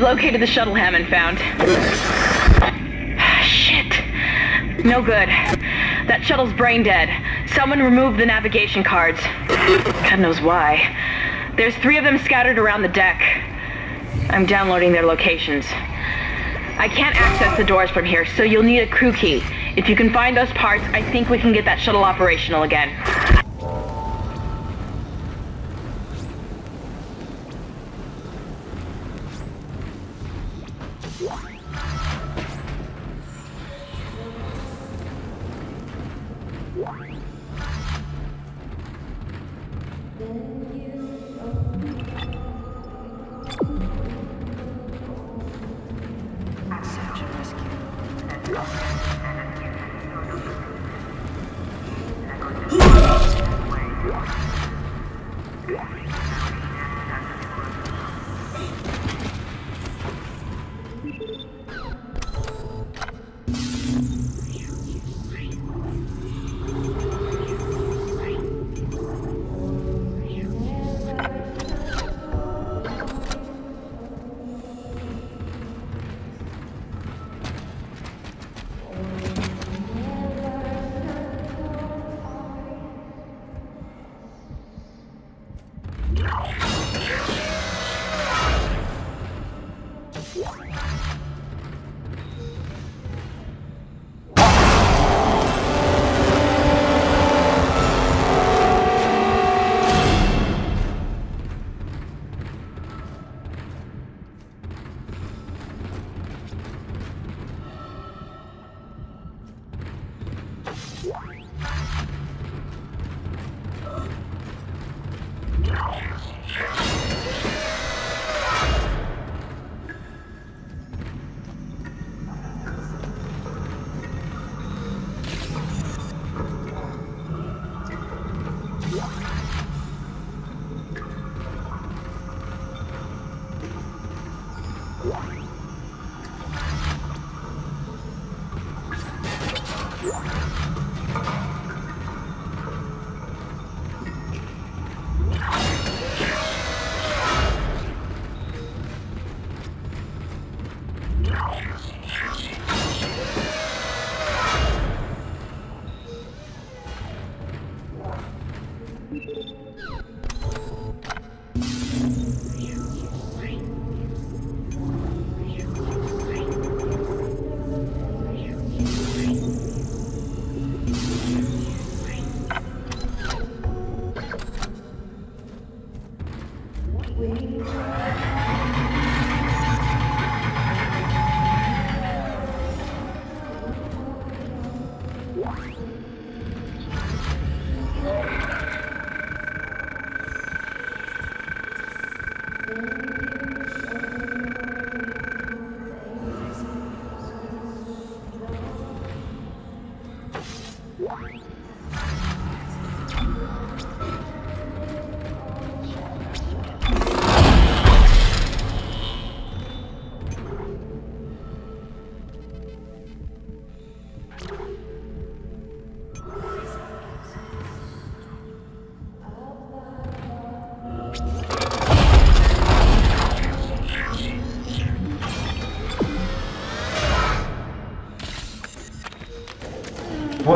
I've located the shuttle Hammond found. Shit. No good. That shuttle's brain dead. Someone removed the navigation cards. God knows why. There's three of them scattered around the deck. I'm downloading their locations. I can't access the doors from here, so you'll need a crew key. If you can find those parts, I think we can get that shuttle operational again.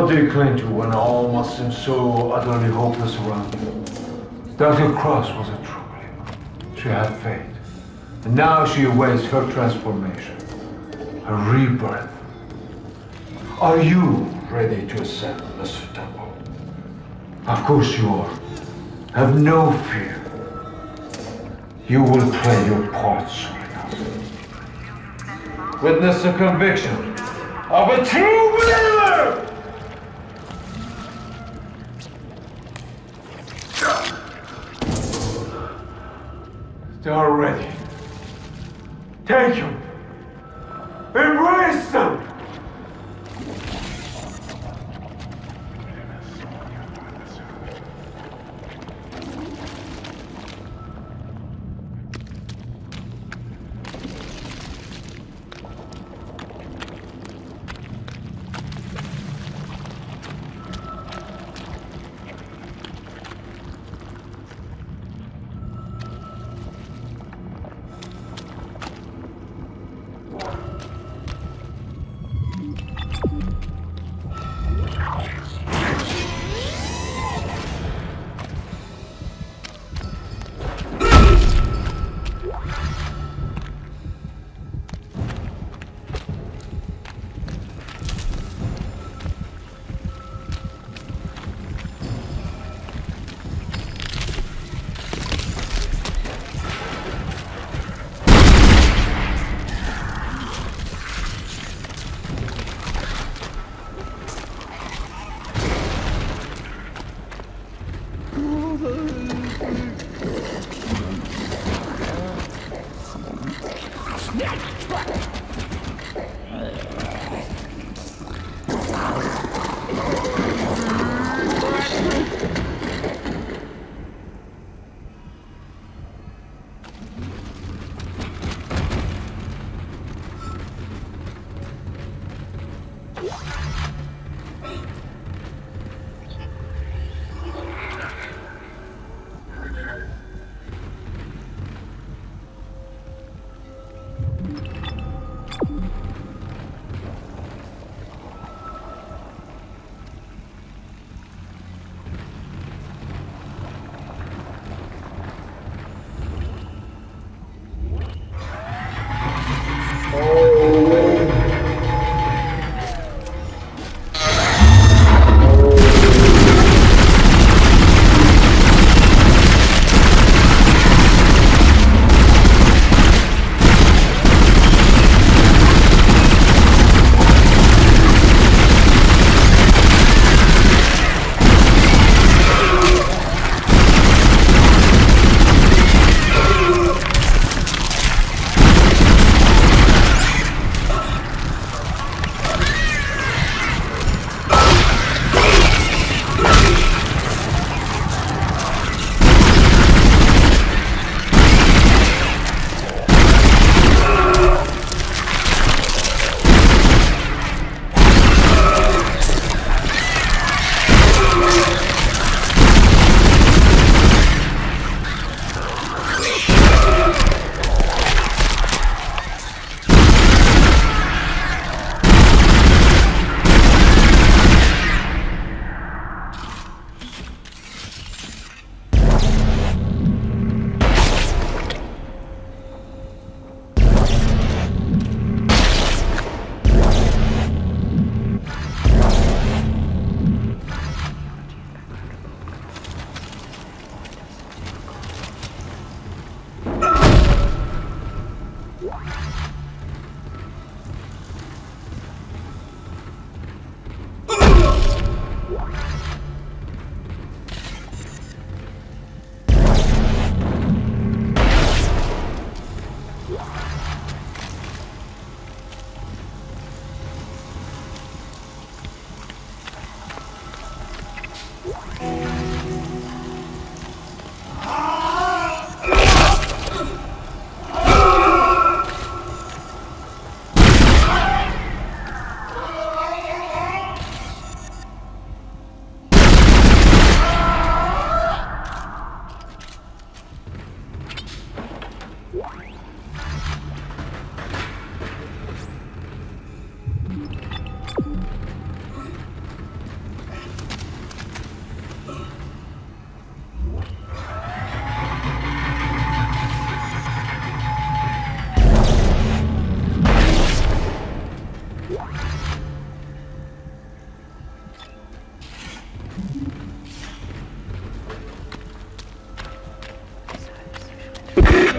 What do you cling to when all must seem so utterly hopeless around you? Dr. Cross was a true believer. She had faith. And now she awaits her transformation, her rebirth. Are you ready to ascend, Mr. Temple? Of course you are. Have no fear. You will play your part soon enough. Witness the conviction of a true They are ready. Take them. Embrace them.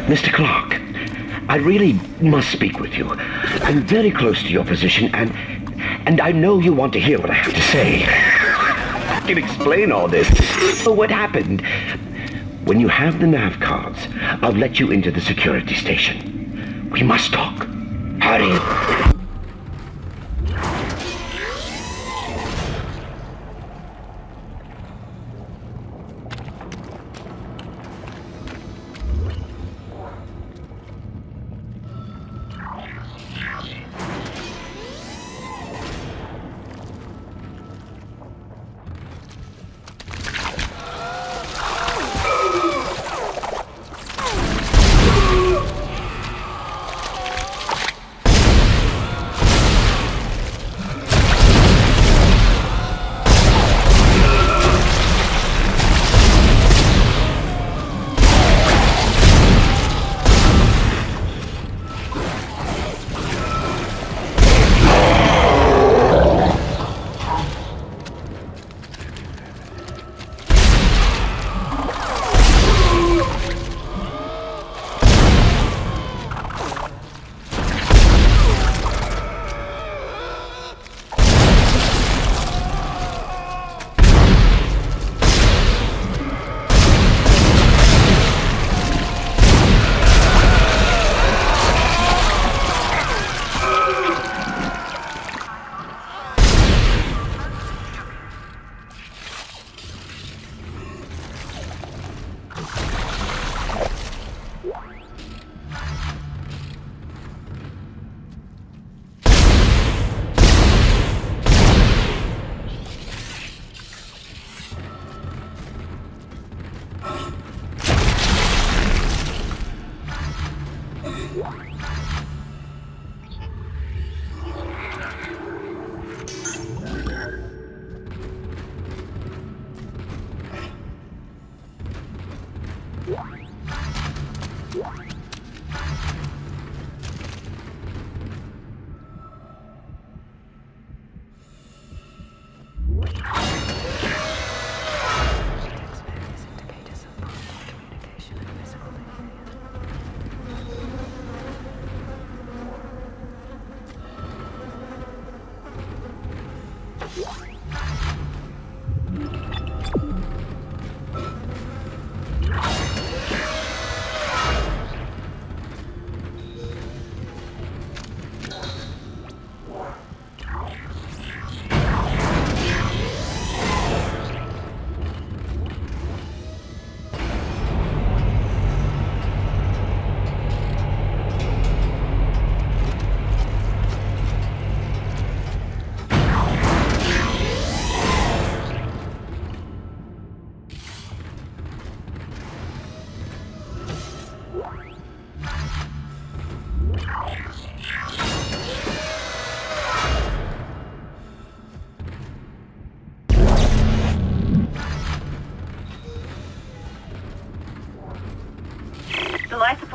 Mr. Clarke, I really must speak with you. I'm very close to your position, and and I know you want to hear what I have to say. I can explain all this. So what happened? When you have the nav cards, I'll let you into the security station. We must talk.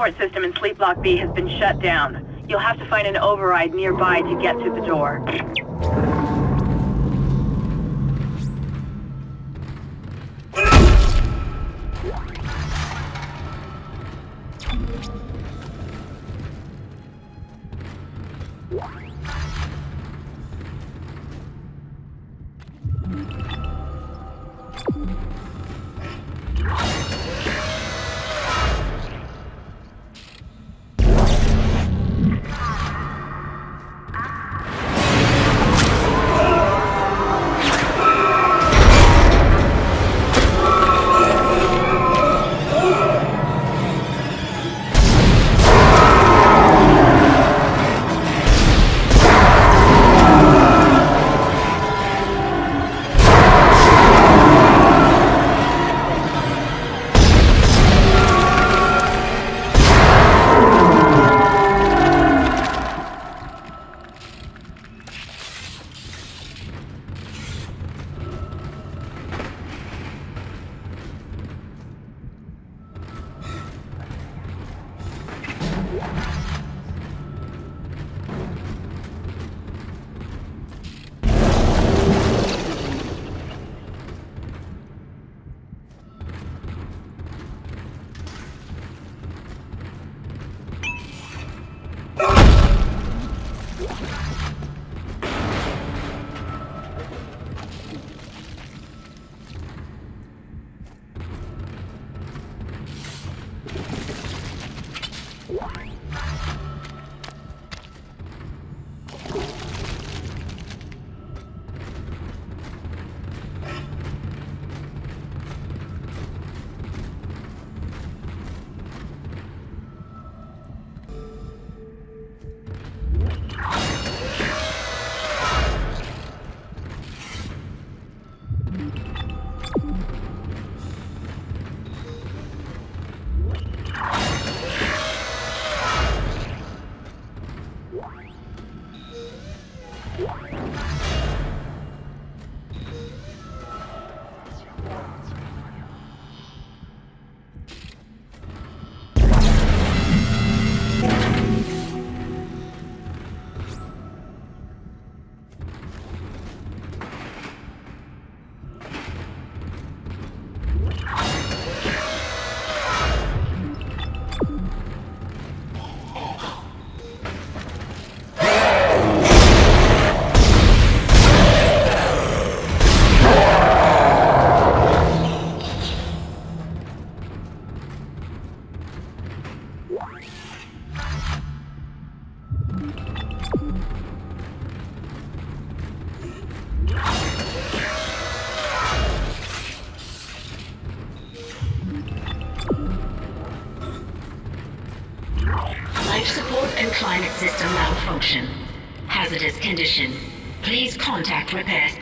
The life system in Sleep Block B has been shut down. You'll have to find an override nearby to get through the door.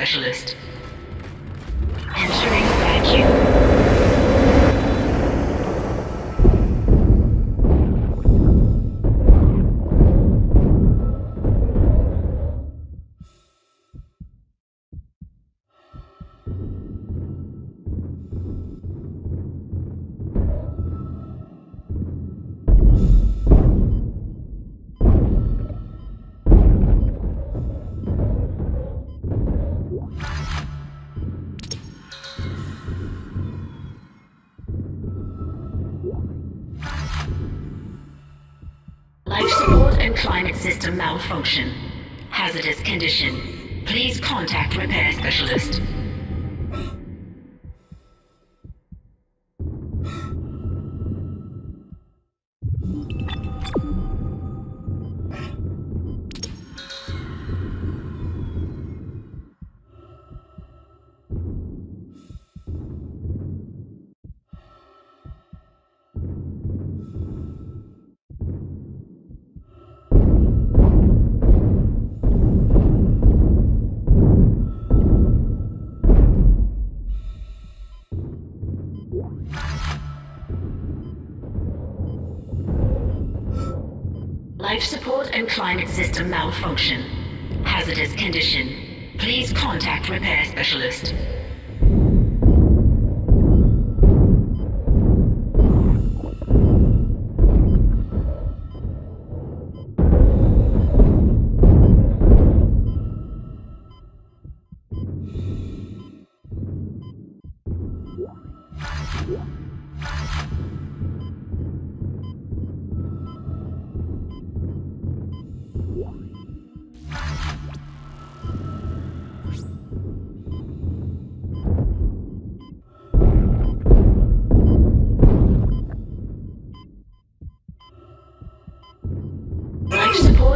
Specialist. Climate system malfunction. Hazardous condition. Please contact repair specialist. Malfunction. Hazardous condition. Please contact repair specialist.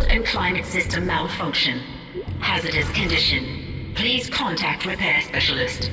And climate system malfunction. Hazardous condition. Please contact repair specialist.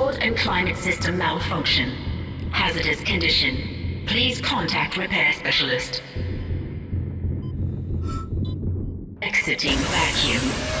Support and climate system malfunction. Hazardous condition. Please contact repair specialist. Exiting vacuum.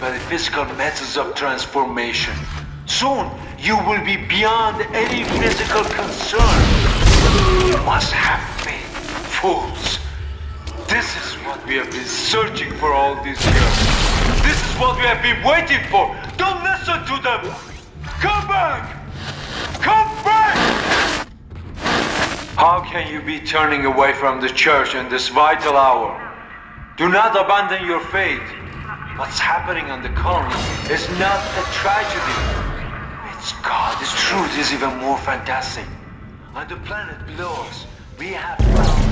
By the physical methods of transformation. Soon, you will be beyond any physical concern. You must have faith, fools. This is what we have been searching for all these years. This is what we have been waiting for. Don't listen to them. Come back! Come back! How can you be turning away from the church in this vital hour? Do not abandon your faith. What's happening on the colony is not a tragedy. It's God. This truth is even more fantastic. On the planet below us, we have found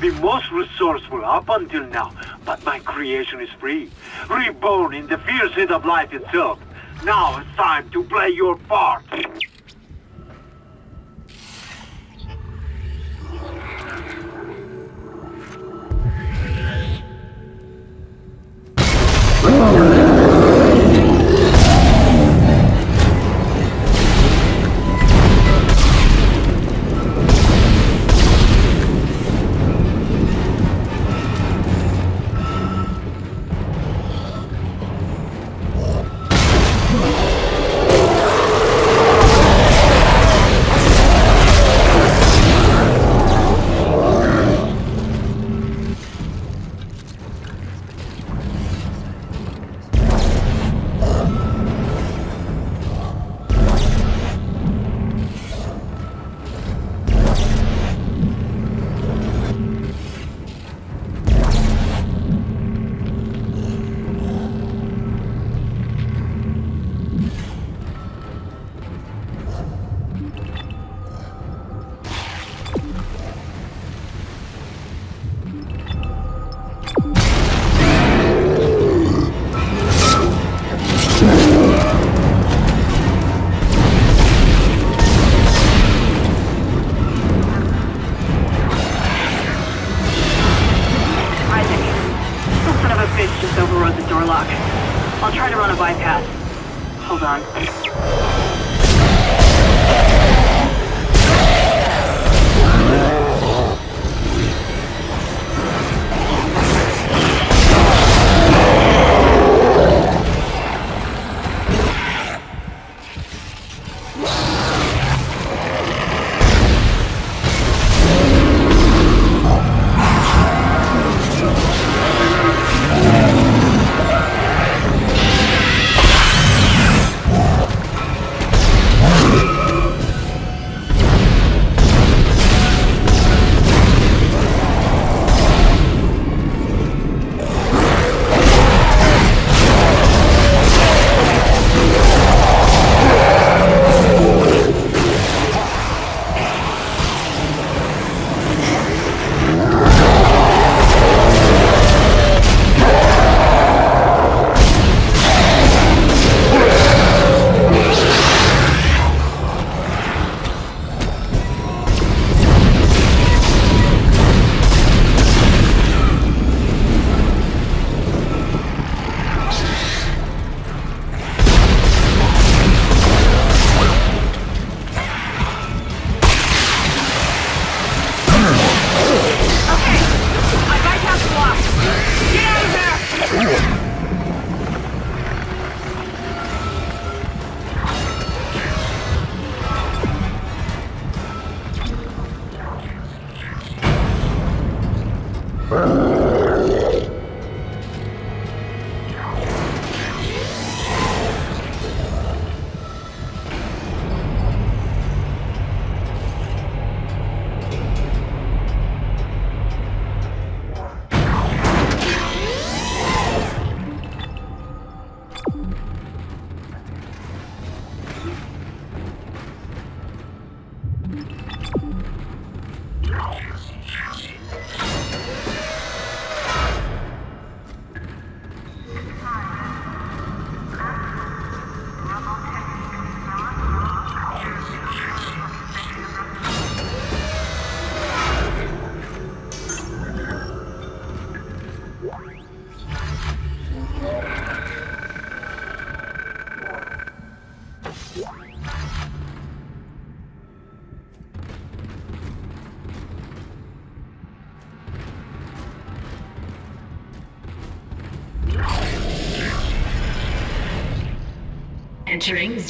Been most resourceful up until now, but my creation is free, reborn in the fierce heat of life itself. Now it's time to play your part.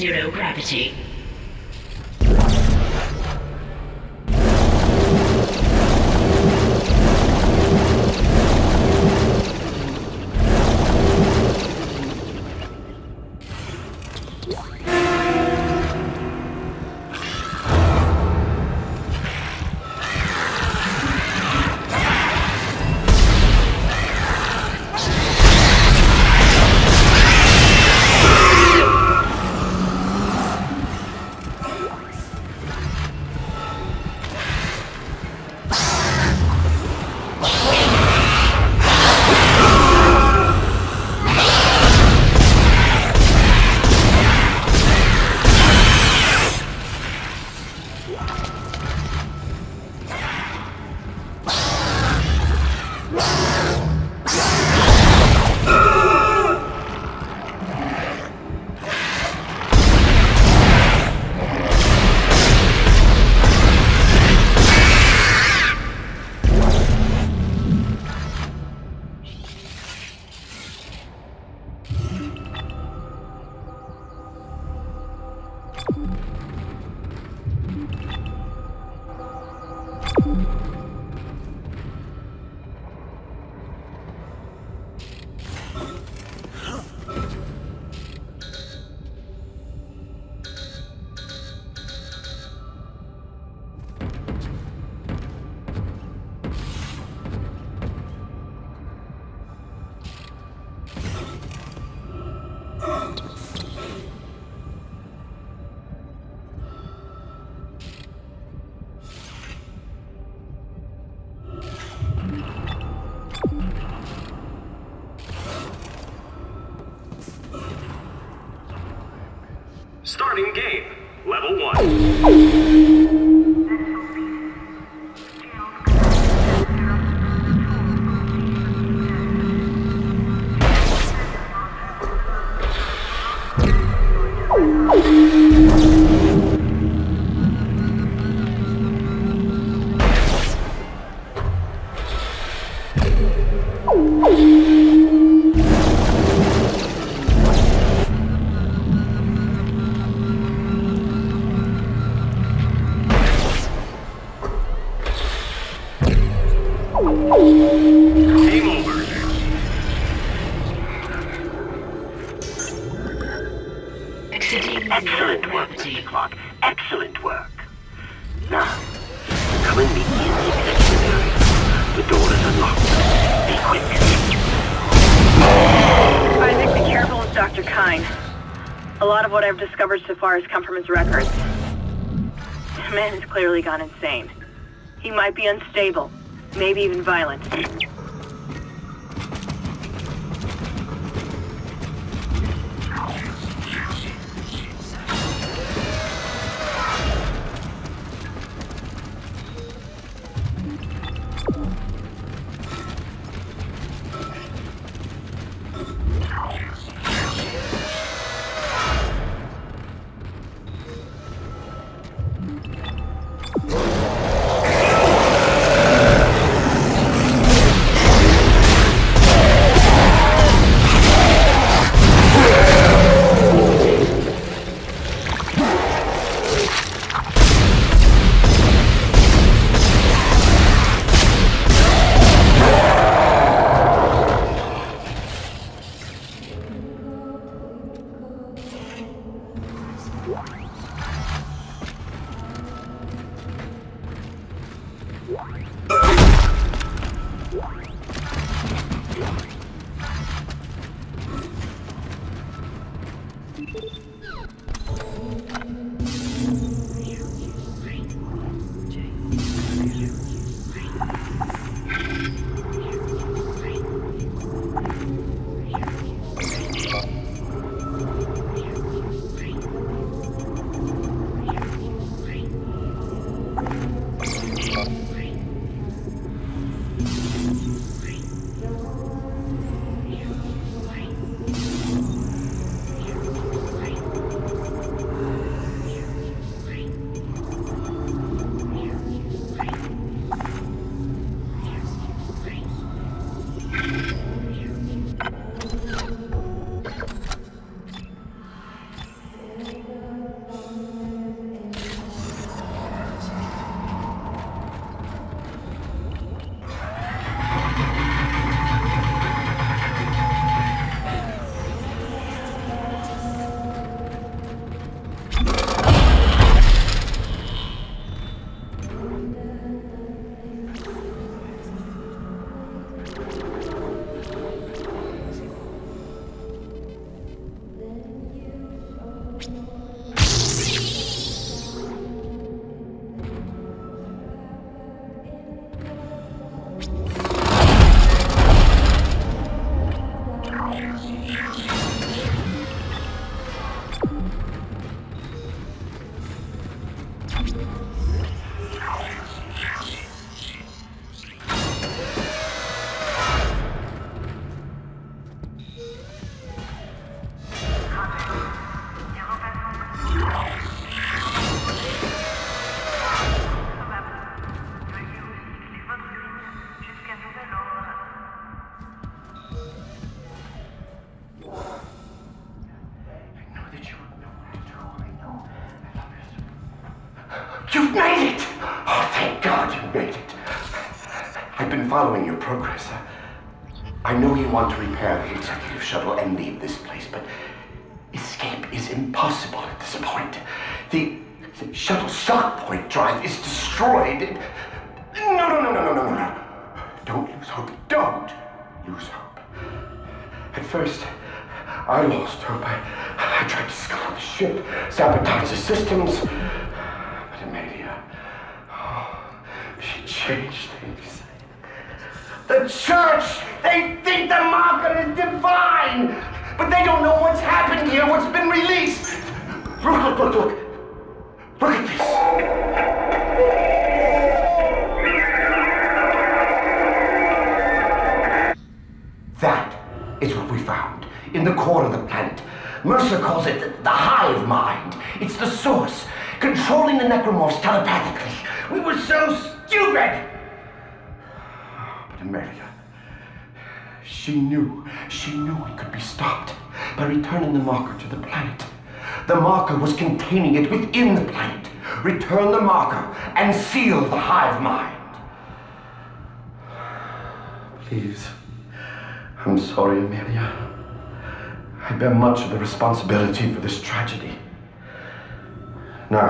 Zero gravity. Starting game. Level 1. Has come from his records. The man has clearly gone insane. He might be unstable, maybe even violent. Repair the executive shuttle and leave this place, but escape is impossible at this point. The, the shuttle shock point drive is destroyed. No, no, no, no, no, no, no. Don't lose hope. Don't lose hope. At first, I lost hope. I, I tried to scuttle the ship, sabotage the systems. But Amelia, oh, she changed. The church, they think the marker is divine, but they don't know what's happened here, what's been released. Look, look, look, look. Look at this. That is what we found in the core of the planet. Mercer calls it the, the hive mind. It's the source, controlling the necromorphs telepathically. We were so stupid! Amelia, she knew, she knew it could be stopped by returning the marker to the planet. The marker was containing it within the planet. Return the marker and seal the hive mind. Please. I'm sorry, Amelia. I bear much of the responsibility for this tragedy. Now,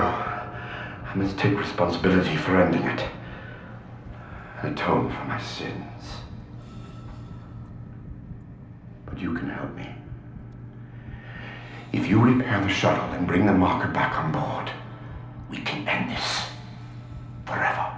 I must take responsibility for ending it. Atone for my sins. But you can help me. If you repair the shuttle and bring the marker back on board, we can end this forever.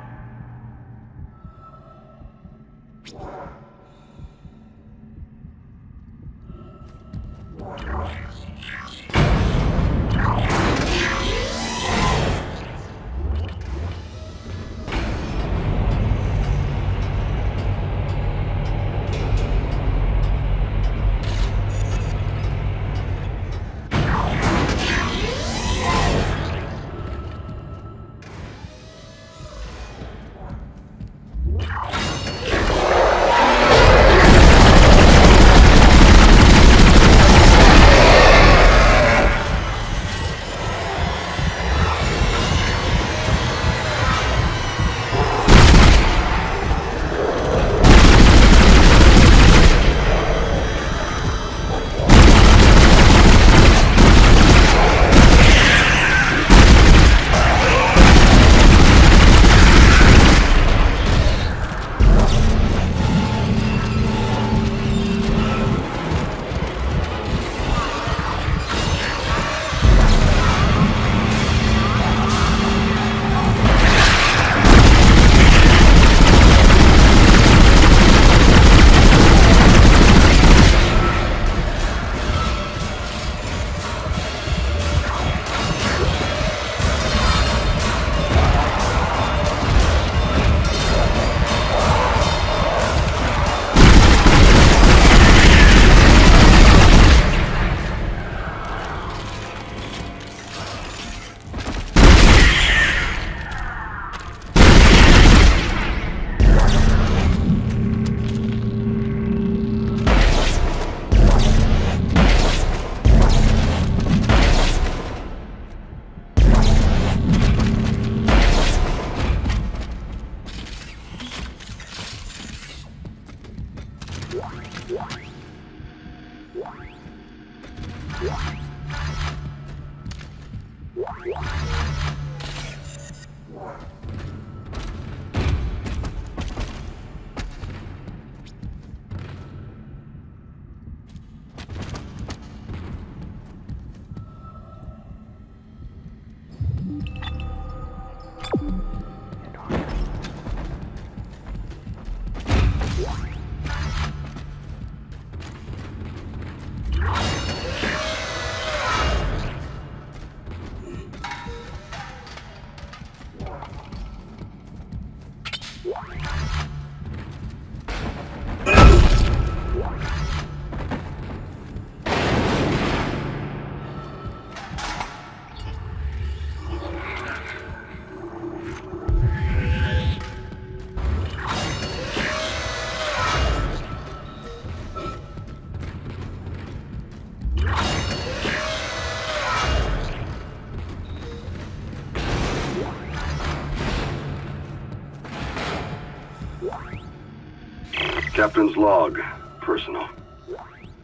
Captain's log. Personal.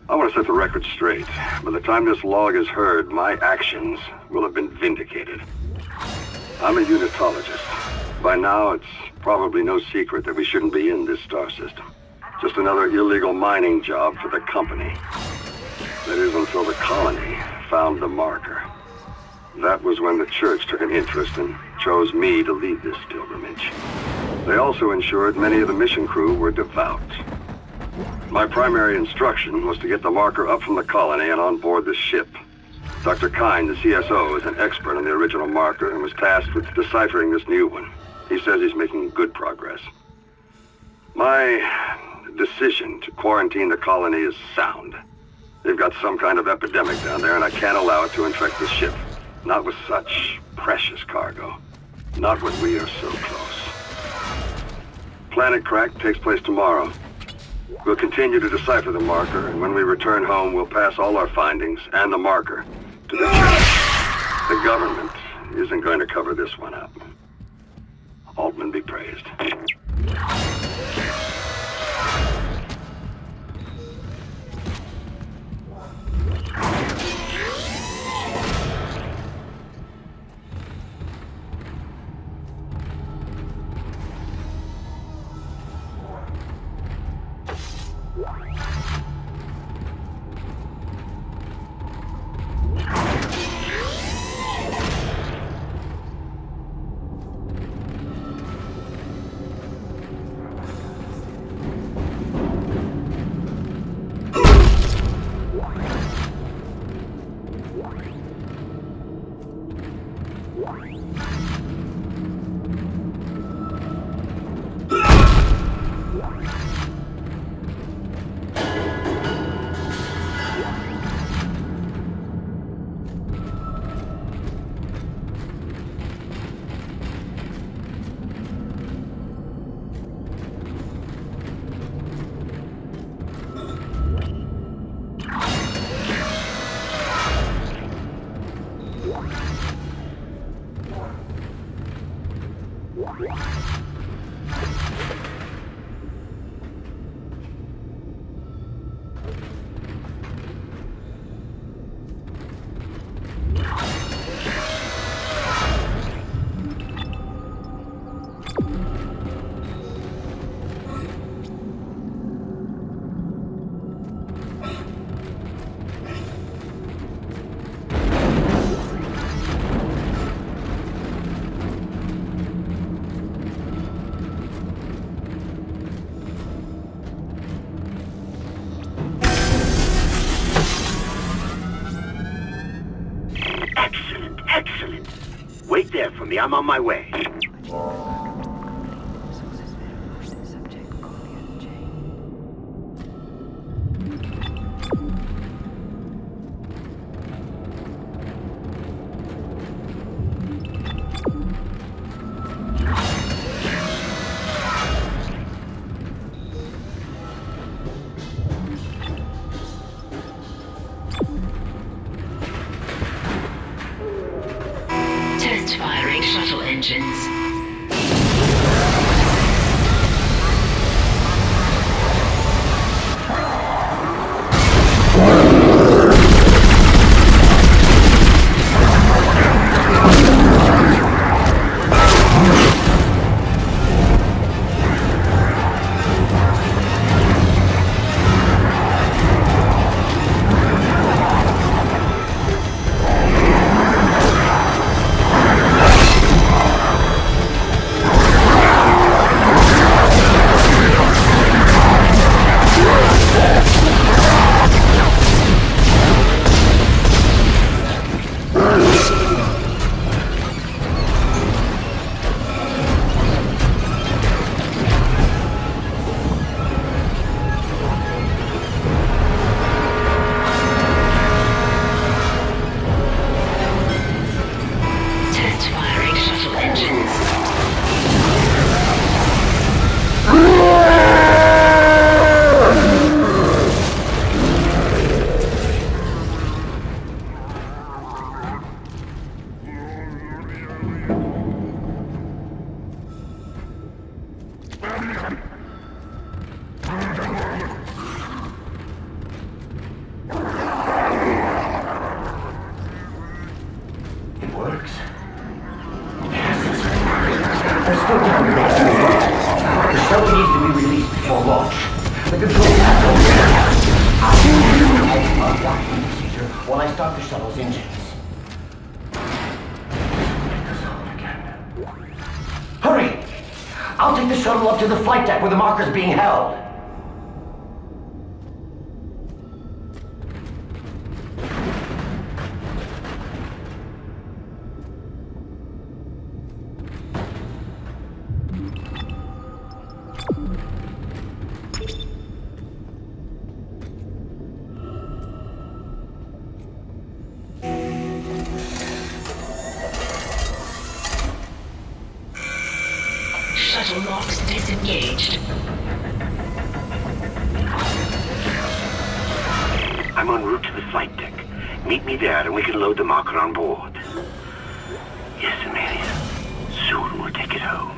I want to set the record straight. By the time this log is heard, my actions will have been vindicated. I'm a unitologist. By now, it's probably no secret that we shouldn't be in this star system. Just another illegal mining job for the company. That is until the colony found the marker. That was when the church took an interest and chose me to lead this pilgrimage. They also ensured many of the mission crew were devout. My primary instruction was to get the marker up from the colony and on board the ship. Dr. Kyne, the CSO, is an expert on the original marker and was tasked with deciphering this new one. He says he's making good progress. My decision to quarantine the colony is sound. They've got some kind of epidemic down there and I can't allow it to infect the ship. Not with such precious cargo. Not when we are so close. Planet Crack takes place tomorrow. We'll continue to decipher the marker, and when we return home, we'll pass all our findings and the marker to the church. The government isn't going to cover this one up. Altman be praised. Me. I'm on my way. Shuttle locks disengaged. I'm en route to the flight deck. Meet me there and we can load the marker on board. Yes, Amelia. Soon we'll take it home.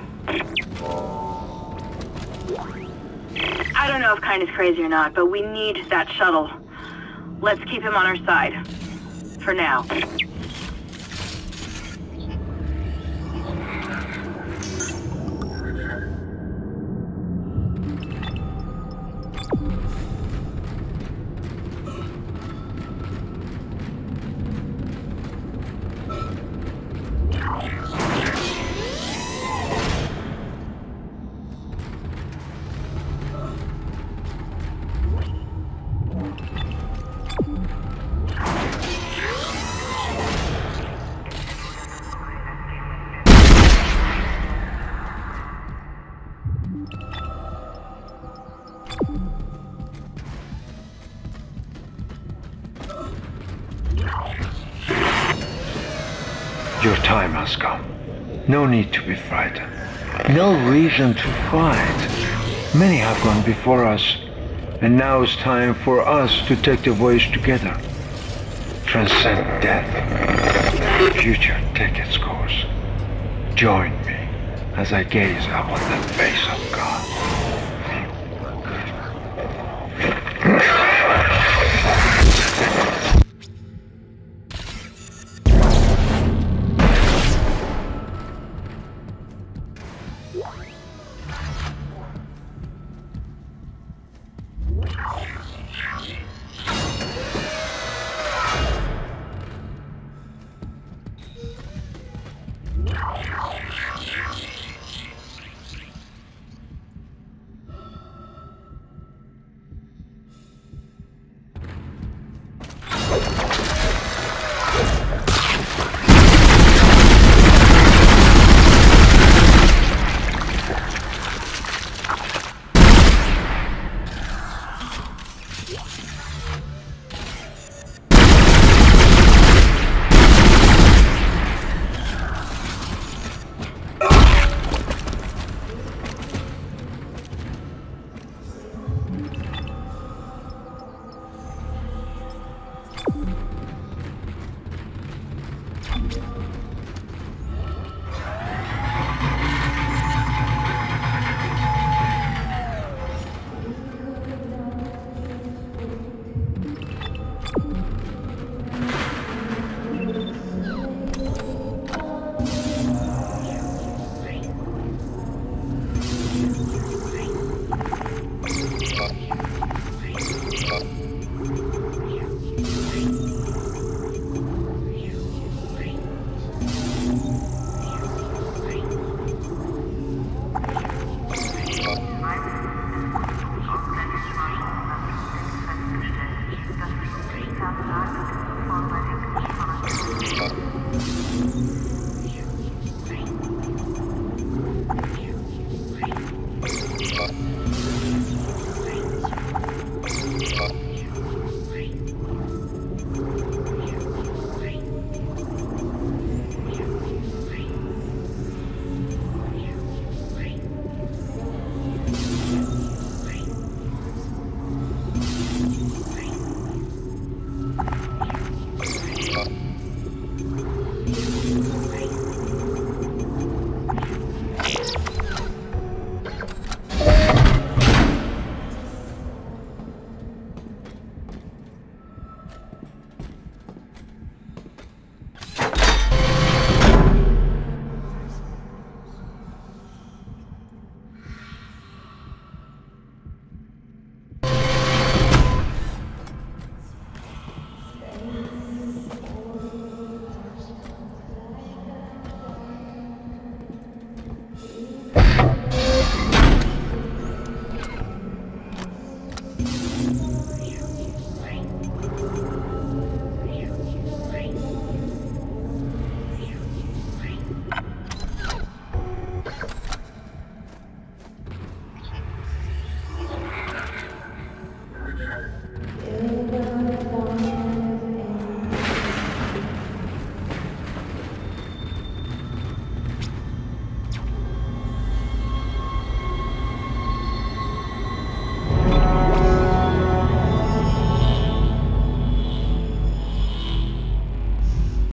I don't know if Kyne is crazy or not, but we need that shuttle. Let's keep him on our side. For now. Need to be frightened. No reason to fight. Many have gone before us, and now it's time for us to take the voyage together. Transcend death. The Future take its course. Join me as I gaze upon the face Yeah.